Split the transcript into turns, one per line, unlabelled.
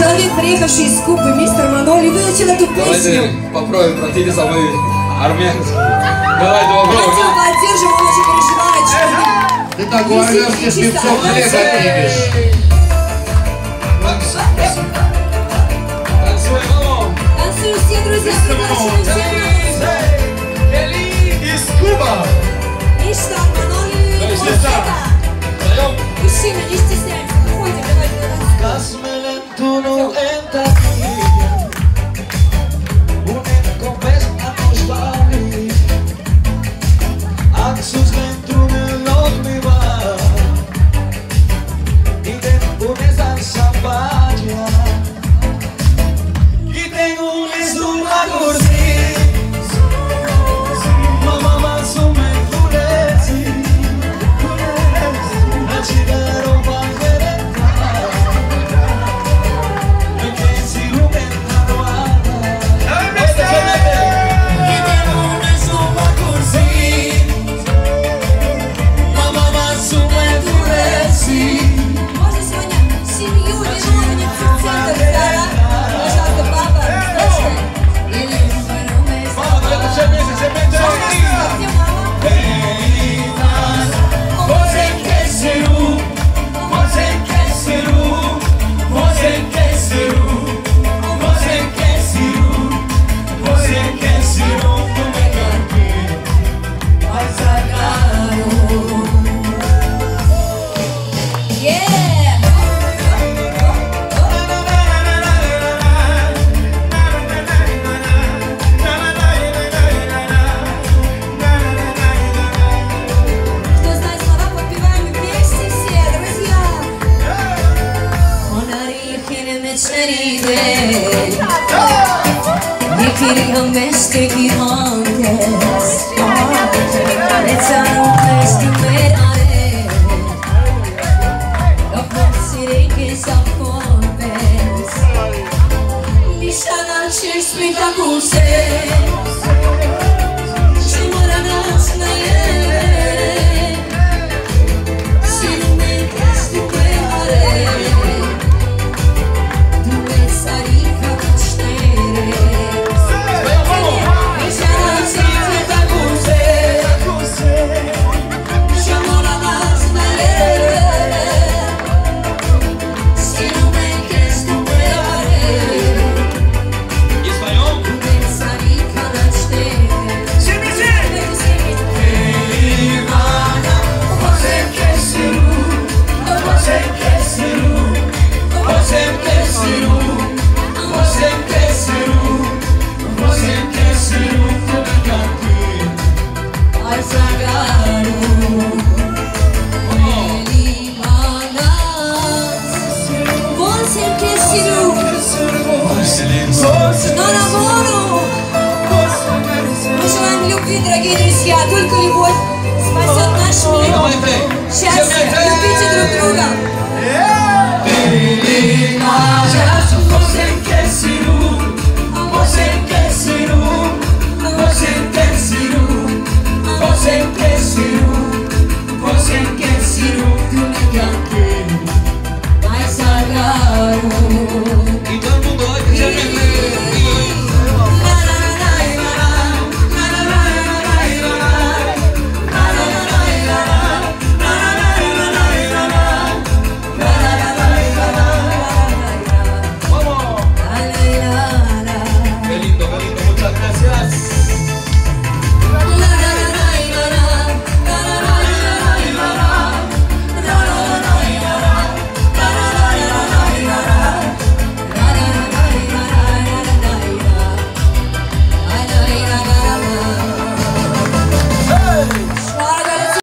Человек, приехавший из Кубы, мистер Маноли, выучил эту песню.
Давайте попробуем пройти самый армянский. Давайте
Давайте
попробуем.
его поддержим, он очень переживает, что
Ты так у армянских певцов хлеб отнимешь.
Танцуем, ну.
Танцуют все друзья, приглашены все.
From
the amestec your hands Let's unrest in where I am Of what city is up Только любовь спасет наш мир. Счастье,